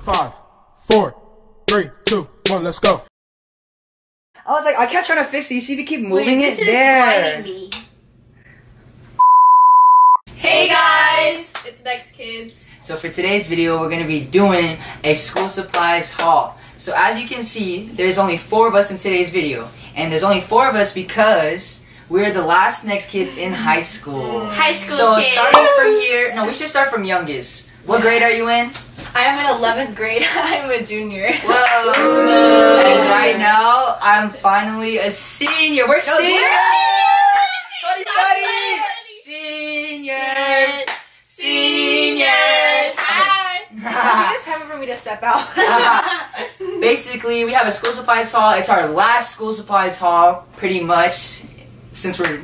Five, four, three, two, one, let's go. I was like, I kept trying to fix it. You see, if you keep Wait, moving this it is there. me. Hey guys, it's Nextkidz. So for today's video, we're gonna be doing a school supplies haul. So as you can see, there's only four of us in today's video, and there's only four of us because we're the last next kids in high school. High school So kids. starting from here, no, we should start from youngest. What grade are you in? I am in 11th grade. I'm a junior. Whoa! and right now, I'm finally a senior. We're seniors. 2020 seniors. Seniors. It's time for me to step out. Basically, we have a school supplies haul. It's our last school supplies haul, pretty much, since we're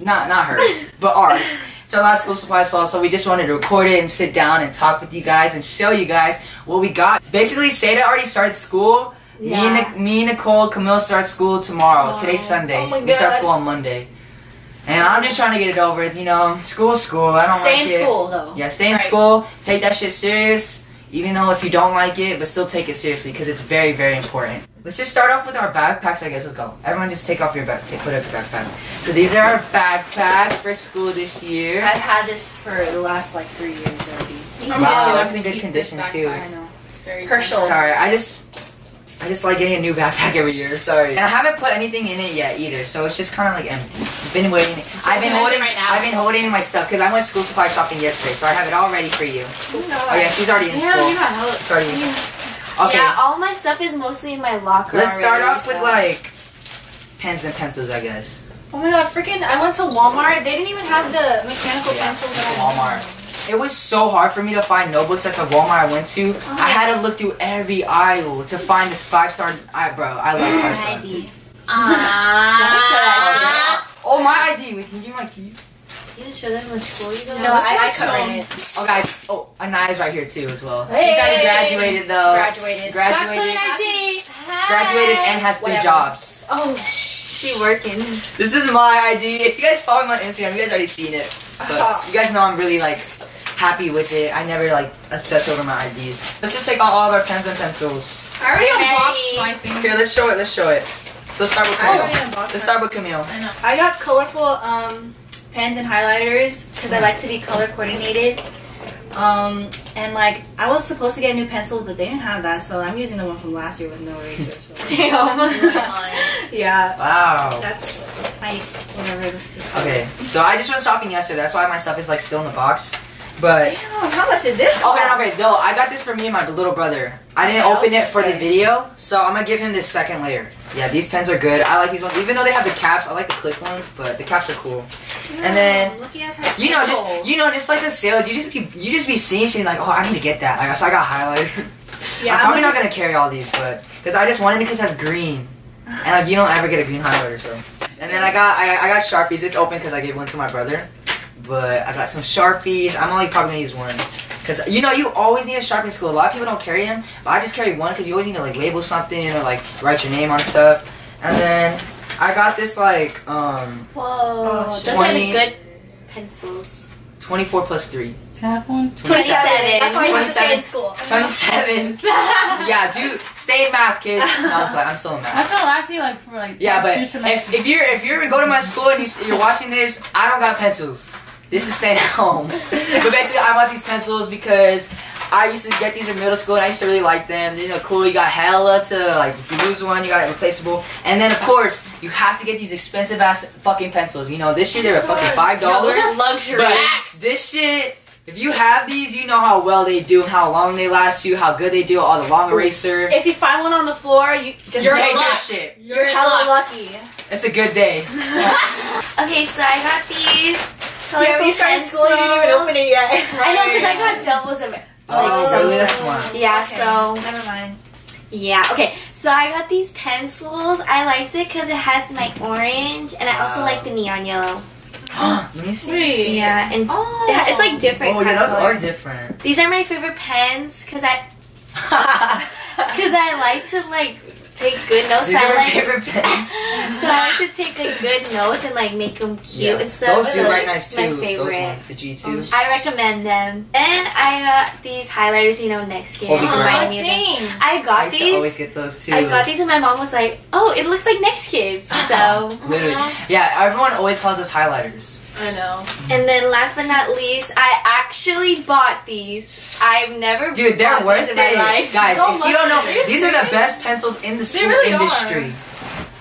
not not hers, but ours. It's our last school supplies haul, so we just wanted to record it and sit down and talk with you guys and show you guys what we got. Basically, Sada already started school. Yeah. Me and me, Nicole, Camille start school tomorrow. Oh. Today's Sunday. Oh my we start school on Monday. And I'm just trying to get it over. You know, school, school. I don't Stay like in school though. Yeah, stay in Right. school. Take that shit serious. Even though if you don't like it, but still take it seriously because it's very, very important. Let's just start off with our backpacks. I guess let's go. Everyone, just take off your back. Take, put up your backpack. So these are our backpacks for school this year. I've had this for the last like three years already. Wow, it's in good condition too. I know. It's very Herschel. Sorry, I just, I just like getting a new backpack every year. Sorry, and I haven't put anything in it yet either, so it's just kind of like empty. I've been waiting. I've been holding. right now. I've been holding my stuff because I went school supply shopping yesterday, so I have it all ready for you. Oh yeah, she's already in school. It's already. Okay. Yeah, all my stuff is mostly in my locker. Let's start already, off with like pens and pencils, I guess. Oh my god, freaking! I went to Walmart. They didn't even have the mechanical Yeah, pencils. that I Walmart. Wanted. It was so hard for me to find notebooks at the Walmart I went to. I had to look through every aisle to find this five star. I bro, I love five star. ID. Ah. Oh my ID. Wait, can you give me my keys? You didn't show them in school, you guys? No, I, I covered it. Oh guys. Oh, Anaya's right here too as well. Hey. She's already graduated though. Graduated. Graduated. Graduated and has three Whatever. jobs. Oh, she working. This is my ID. If you guys follow me on Instagram, you guys already seen it. But you guys know I'm really like happy with it. I never like obsess over my IDs. Let's just take out all of our pens and pencils. I already unboxed my thing. Here, let's show it. Let's show it. So let's start with I Camille. already unboxed Let's start with Camille. I got colorful um, pens and highlighters because I like to be color coordinated. Um, and like I was supposed to get new pencils, but they didn't have that, so I'm using the one from last year with no eraser. So Damn. yeah, Wow. that's my whatever. Okay, so I just went shopping yesterday. That's why my stuff is like still in the box. But Damn, how much did this okay, cost? okay, no, I got this for me and my little brother. I didn't Okay, I open it for gonna the video, so I'm gonna give him this second layer. Yeah, these pens are good. I like these ones, even though they have the caps. I like the click ones, but the caps are cool. And then Lucky ass has You know, just you know, just like the sale, you just be you just be seeing shit like, oh, I need to get that. Like, so I got highlighter. Yeah, I'm probably I'm not just- gonna carry all these, but because I just wanted it because it has green, and like you don't ever get a green highlighter, so. And then I got I, I got sharpies. It's open because I gave one to my brother, but I got some sharpies. I'm only probably gonna use one. Cause you know you always need a sharpie in school. A lot of people don't carry them, but I just carry one because you always need to like label something or like write your name on stuff. And then I got this like um Whoa. Oh, Those are 20. the good pencils. 24 plus three. Can I have one? 27. That's why you have to stay in school. 27. yeah, dude, stay in math, kids. No, I'm, playing. I'm still in math. That's gonna last you like for like Yeah, but two if, if you're if you're go to my school and you're watching this, I don't got pencils. This is staying at home. but basically, I bought these pencils because I used to get these in middle school and I used to really like them. You know, cool. You got hella to like if you lose one, you got replaceable. And then of course, you have to get these expensive ass fucking pencils. You know, this year they were fucking five dollars. luxury. But this shit, if you have these, you know how well they do, and how long they last you, how good they do, all the long eraser. If you find one on the floor, you just You're take take it. that shit. You're hella lucky. It's a good day. Okay, so I got these. Yeah, when you started school, you didn't even open it yet. I know, because I got doubles of it. Oh, some really? That's stuff. Yeah, Okay, so never mind. yeah, okay. So I got these pencils. I liked it because it has my orange, and I also Wow. like the neon yellow. Let me see. Yeah, and Oh, it it's like different. Oh, yeah, kind of those are different. These are my favorite pens because I because I like to like take good notes. These I are my like favorite pens. so I like to take like good notes and like make them cute Yeah. and stuff. Those do So write that's nice my too. Those favorite. ones, the G2s. Um, I recommend them. And I got these highlighters, you know, next oh, game. Oh, these are remind nice. me them. I I got used to always these. get those too. I got these and my mom was like, "Oh, it looks like Nextkidz." So, Literally. Yeah, everyone always calls us highlighters. I know. and then last but not least, I actually bought these. I've never Dude, they're bought worth these in it. my life. Guys, So if you don't know, lucky. these are the best pencils in the school really are. industry.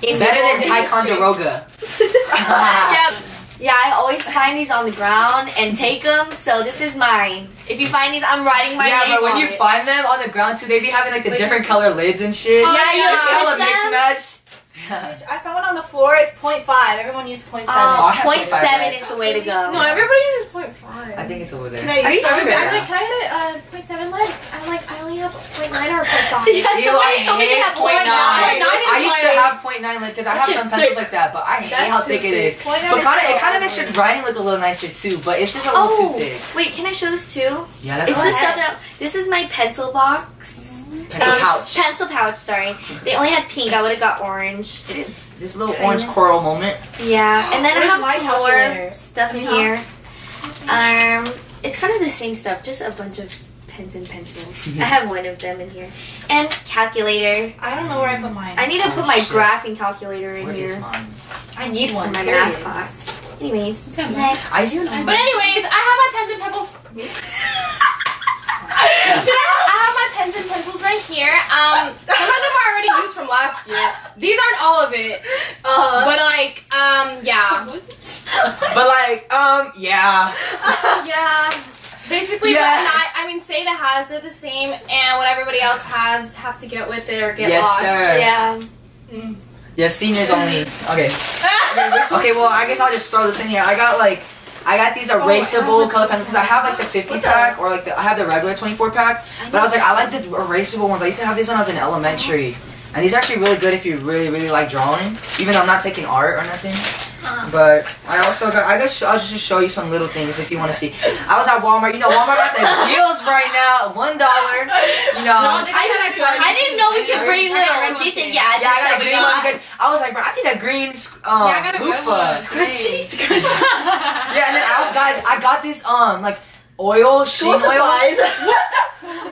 In Better than industry. Ticonderoga. yeah. Yeah, I always find these on the ground and take them. So this is mine. If you find these, I'm writing my yeah, name but when on you it. find them on the ground too, they be having like the Wait, different color lids and shit. Oh, Yeah, you yeah. It's all a switch mix them. match. Bitch, I found one on the floor. It's 0.5. Everyone used 0.7. Oh, I Um, have point to find seven that. is the way to go. No, everybody uses point 0.5. I think it's over there. Can I Are you use sure? some? I'm like, can I hit a uh, point seven lead? I'm like, I only have point 0.9 or point 0.5. Yeah, Ew, somebody I told me to hate have point point nine. Point nine is I used to like- have point nine lid because I That have some pencils like that, but I hate That's how thick it is. thick. Point nine But is kinda, so it kind of makes your writing look a little nicer too. But it's just a little Oh, too thick. wait, can I show this too? Yeah, that's It's all the I stuff had. that this is my pencil box. Pencil Um, pouch. Pencil pouch, sorry. They only had pink. I would have got orange. It is this little Kinda. orange coral moment. Yeah, and then I have my some more stuff in here. Um, it's kind of the same stuff, just a bunch of pens and pencils. I have one of them in here, and calculator. I don't know where I put mine. I need to Oh, put my shit. graphing calculator in Where is here mine? I need one. for one. my period. math class. Anyways, Okay. next. I do. But anyways, I have my pens and pebbles. I have my pens and pencils right here. Um, some of them are already used from last year. These aren't all of it, Uh, but like, um, yeah, But like, um, yeah. yeah. Basically, Yeah. but not, I mean, Sada has they're the same, and what everybody else has have to get with it or get Yes, lost. sir. yeah. Yeah, seniors only. Okay. Okay, well, I guess I'll just throw this in here. I got like, I got these erasable color pencils because I have like the 50 pack or like the, I have the regular 24 pack. But I was like, I like the erasable ones. I used to have these when I was in elementary. And these are actually really good if you really, really like drawing. Even though I'm not taking art or nothing. But I also got, I guess I'll just show you some little things if you want to see. I was at Walmart. You know, Walmart got the deals right now. $1. You know. No, they got that at I didn't know we could bring I got a little kitchen too. gadgets. Yeah, I got that a we green one because I was like, bro, I need a green um, Yeah, a loofah. one. Scratchy, Great. scratchy. yeah, and then I was guys, I got this um like oil, sheen School oil. supplies.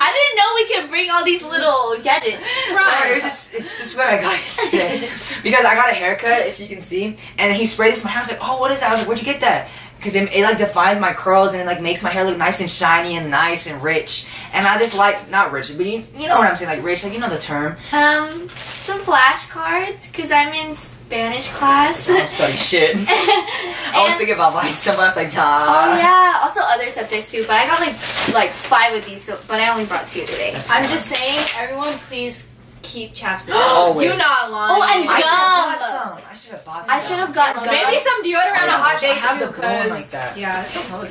I didn't know we could bring all these little gadgets. Right. Sorry, it was just it's just what I got yesterday. because I got a haircut, if you can see, and he sprayed this in my hair. I was like, oh, what is that? I was like, where'd you get that? Because it, it like defines my curls and it like makes my hair look nice and shiny and nice and rich. And I just like not rich, but you, you know what I'm saying, like rich, like you know the term. Um, some flashcards because I'm in Spanish class. I don't study shit. I was thinking about buying some, but I was like, nah. Oh yeah, also other subjects too. But I got like like five of these, so but I only brought two today. That's I'm sad. just saying, everyone, please keep chapstick. Always. You not lying. Oh, and I should have Gum. bought some. I should have bought some. I should have got gum. Maybe some deodorant on a hot day I have too, the blue cause like that. Yeah, it's so cold.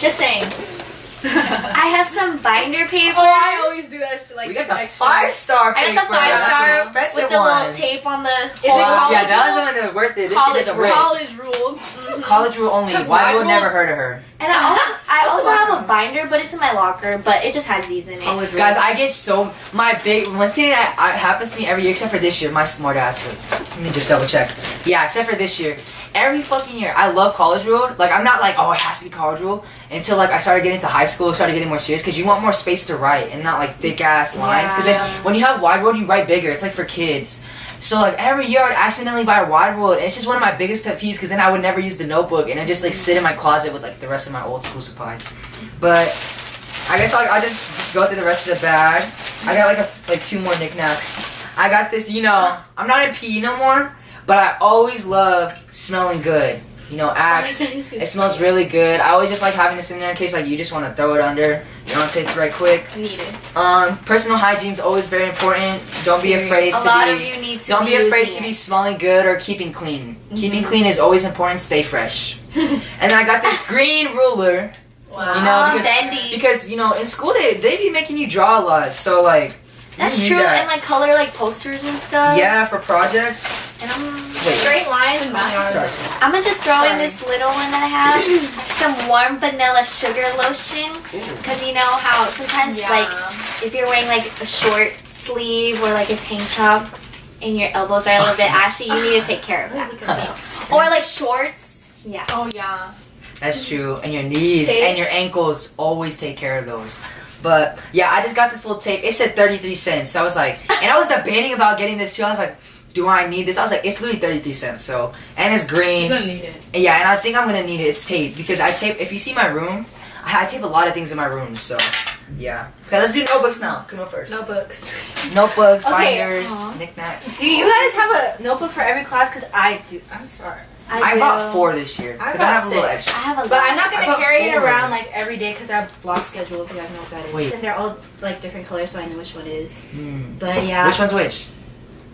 Just saying. I have some binder paper. Oh, I always do that shit. Like we got the extra. five star I got the five That's star an expensive with the one. little tape on the. it college Yeah, that was rule? the one that was worth it. This College shit doesn't rule. work. College rules. College rule only. Why would rule- never heard of her? And I also I also have a a binder, but it's in my locker. But it just has these in it. College Guys, I get so my big one thing that I, happens to me every year, except for this year. My smart ass. Let me just double check. Yeah, except for this year. Every fucking year, I love college rule. Like I'm not like, oh, it has to be college rule until like I started getting to high school, started getting more serious because you want more space to write and not like thick ass lines. Because Yeah. then when you have wide world, you write bigger. It's like for kids. So like every year I'd accidentally buy a wide world. And it's just one of my biggest pet peeves because then I would never use the notebook and I just like sit in my closet with like the rest of my old school supplies. But I guess I'll, I'll just just go through the rest of the bag. I got like a like two more knickknacks. I got this. You know, I'm not in PE no more, but I always love smelling good. You know, Axe. It smells really good. I always just like having this in there in case like you just want to throw it under your armpits right quick. Needed. Um, personal hygiene is always very important. Don't be afraid to. A lot be. of you need to. don't be afraid to be smelling good or keeping clean. Keeping clean is always important. Stay fresh. and then I got this green ruler. Wow. You know, Oh, because, dandy. because you know in school they they be making you draw a lot. So like That's true, that. and like color like posters and stuff. yeah, for projects. And I'm, Wait, Straight lines. sorry. I'm gonna just throw in this little one that I have, some warm vanilla sugar lotion, because you know how sometimes Yeah. like if you're wearing like a short sleeve or like a tank top, and your elbows are a little bit ashy, you need to take care of that. That. So. Or like shorts. Yeah. Oh yeah. That's true. And your knees Tape. and your ankles always take care of those. But yeah, I just got this little tape. It said 33 cents. So I was like, and I was debating about getting this too. I was like, do I need this? I was like, it's literally 33 cents. So, and it's green. You're green. gonna need it. Yeah, and I think I'm gonna need it. It's tape because I tape. If you see my room, I, I tape a lot of things in my room. So, yeah. Okay, let's do notebooks now. Come on first. Notebooks. Notebooks, Okay, binders, aw. knickknacks. Do you guys have a notebook for every class? Cause I do. I'm sorry. I, do. bought four this year I because I, bought have a little six. extra. I have a But lot. I'm not gonna bought carry it around like every day because I have block schedule. If you guys know what that is, Wait. and they're all like different colors, so I know which one it is. Hmm. But yeah, Which one's which?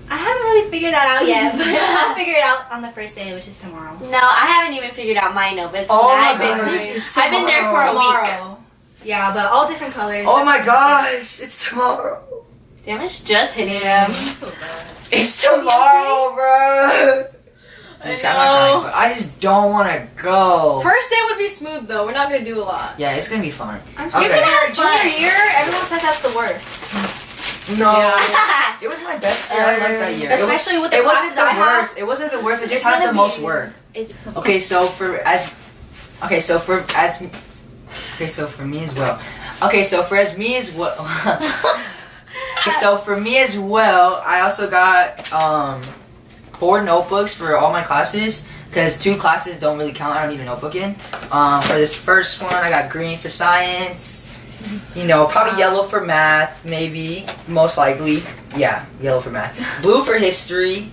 I haven't really figured that out yet. But I'll figure it out on the first day, which is tomorrow. No, I haven't even figured out my notebooks. Oh my I've been, gosh, I've been there for a week. Yeah, but all different colors. Oh my That's gosh, it's tomorrow. Damn, it's just hitting them. Oh, it's tomorrow, bro. I just got crying, know. but I just don't want to go. First day would be smooth though. We're not gonna do a lot. yeah, it's gonna be fun. I'm Okay. junior, have fun. junior year. Everyone says that's the worst, No, Yeah. it was my best year. I liked that year. Especially with the it wasn't the I have. worst. It wasn't the worst. It just It's has gonna the most work. It's Okay, so for as okay, so for as okay, so for me as well. Okay, so for as me as well. so for me as well, I also got um four notebooks for all my classes because two classes don't really count. I don't need a notebook in. Um, for this first one, I got green for science. You know, probably yellow for math, maybe most likely. Yeah, yellow for math. Blue for history,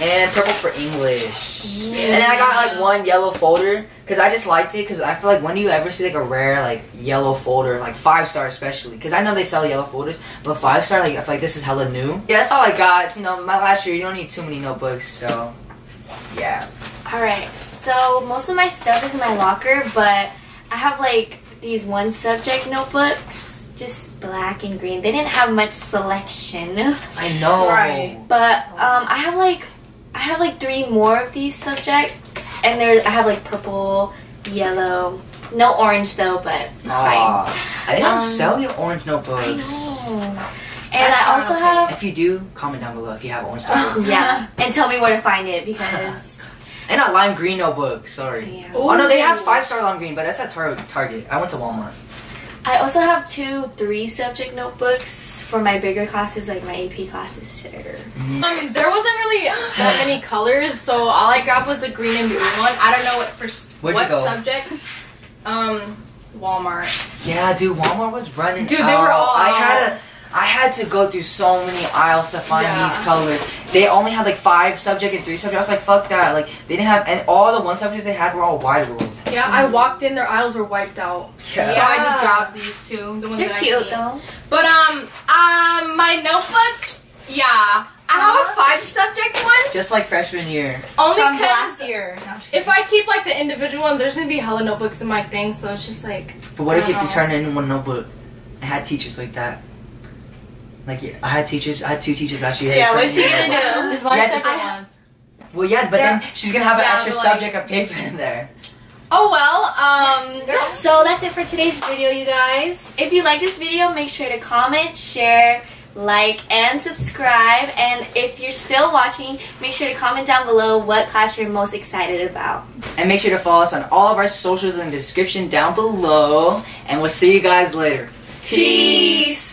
and purple for English. And then I got like one yellow folder because I just liked it because I feel like when do you ever see like a rare like yellow folder like five star especially because I know they sell yellow folders but five star like I feel like this is hella new. Yeah, that's all I got. You know, my last year you don't need too many notebooks so yeah. Alright, so most of my stuff is in my locker, but I have like these one subject notebooks, just black and green. They didn't have much selection, I know. Right. but um, I have like I have like three more of these subjects, and there I have like purple, yellow, no orange though, but it's fine. Aw. They don't Um, sell your orange I notebooks. know. And That's I also okay. have If you do, comment down below if you have orange notebooks. yeah, and tell me where to find it because and not lime green notebook. Sorry. yeah. Oh no, they have five star lime green, but that's at Tar- Target. I went to Walmart. I also have two three subject notebooks for my bigger classes, like my AP classes. Sure. Um, there wasn't really that many colors, so all I grabbed was the green and blue one. I don't know what for Where'd you what subject. Um, Walmart. Yeah, dude, Walmart was running. Dude, they were all I had to, I had to go through so many aisles to find Yeah. these colors. They only had like five subject and three subject. I was like, fuck that. Like they didn't have, and all the one subjects they had were all wide world. Yeah, I walked in, their aisles were wiped out. Yeah. So I just grabbed these two, the ones They're that cute see. though. But um, um, my notebook, yeah, I have a five subject one Just like freshman year. only From because last year. No, if. I keep like the individual ones, there's gonna be hella notebooks in my thing, so it's just like But what if you have to turn it in one notebook? I had teachers like that. Like yeah, I had teachers. I had two teachers last year. Yeah, what's she gonna do? just one Yeah, separate one. Well, yeah, but then she's gonna have an Yeah, extra like- subject of paper in there. Oh well, um, So that's it for today's video, you guys. If you like this video, make sure to comment, share, like, and subscribe. And if you're still watching, make sure to comment down below what class you're most excited about. And make sure to follow us on all of our socials in the description down below. And we'll see you guys later. Peace.